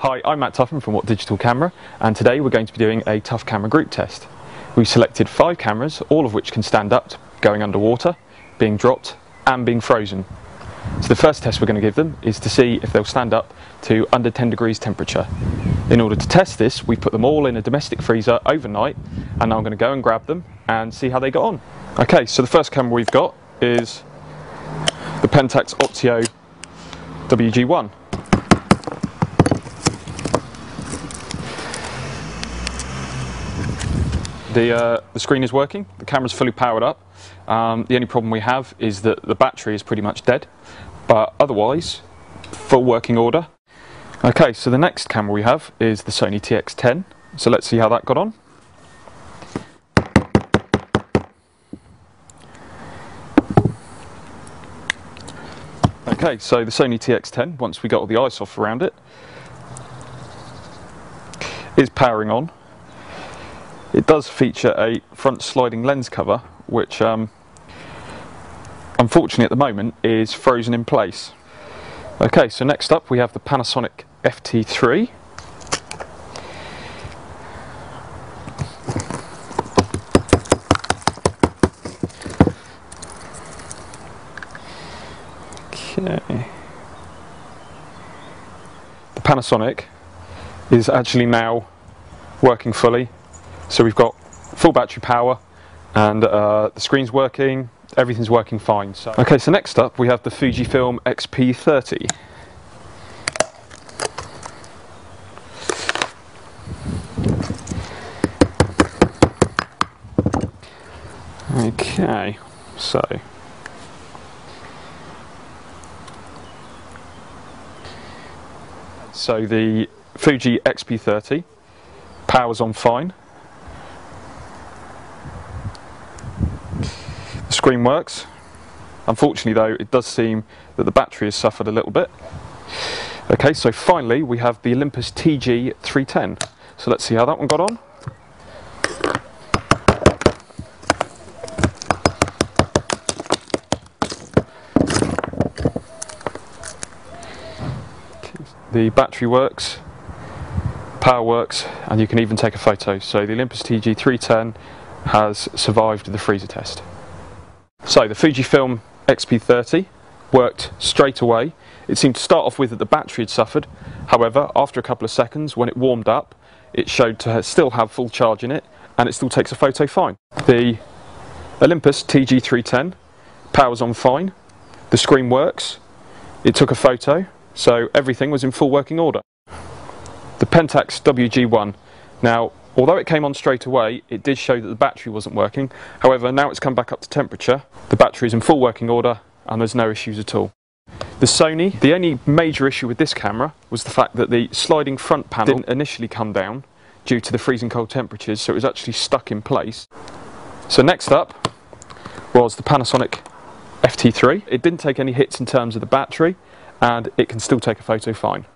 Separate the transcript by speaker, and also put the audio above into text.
Speaker 1: Hi, I'm Matt Tuffin from What Digital Camera and today we're going to be doing a Tough Camera group test. We've selected five cameras, all of which can stand up, going underwater, being dropped and being frozen. So the first test we're going to give them is to see if they'll stand up to under 10 degrees temperature. In order to test this, we put them all in a domestic freezer overnight and now I'm going to go and grab them and see how they got on. Okay, so the first camera we've got is the Pentax Optio WG1. The, uh, the screen is working, the camera's fully powered up. Um, the only problem we have is that the battery is pretty much dead, but otherwise, full working order. Okay, so the next camera we have is the Sony TX10. So let's see how that got on. Okay, so the Sony TX10, once we got all the ice off around it, is powering on. It does feature a front sliding lens cover, which um, unfortunately at the moment is frozen in place. Okay, so next up we have the Panasonic FT3. Okay. The Panasonic is actually now working fully so we've got full battery power and uh, the screen's working, everything's working fine. So. Okay, so next up we have the Fujifilm XP30. Okay, so so the Fuji XP30 powers on fine screen works. Unfortunately though, it does seem that the battery has suffered a little bit. Okay, so finally we have the Olympus TG310. So let's see how that one got on. The battery works, power works, and you can even take a photo. So the Olympus TG310 has survived the freezer test. So the Fujifilm XP30 worked straight away. It seemed to start off with that the battery had suffered. However, after a couple of seconds, when it warmed up, it showed to still have full charge in it and it still takes a photo fine. The Olympus TG310 powers on fine. The screen works. It took a photo, so everything was in full working order. The Pentax WG1. Now, Although it came on straight away, it did show that the battery wasn't working. However, now it's come back up to temperature, the battery is in full working order and there's no issues at all. The Sony, the only major issue with this camera was the fact that the sliding front panel didn't initially come down due to the freezing cold temperatures, so it was actually stuck in place. So next up was the Panasonic FT3. It didn't take any hits in terms of the battery, and it can still take a photo fine.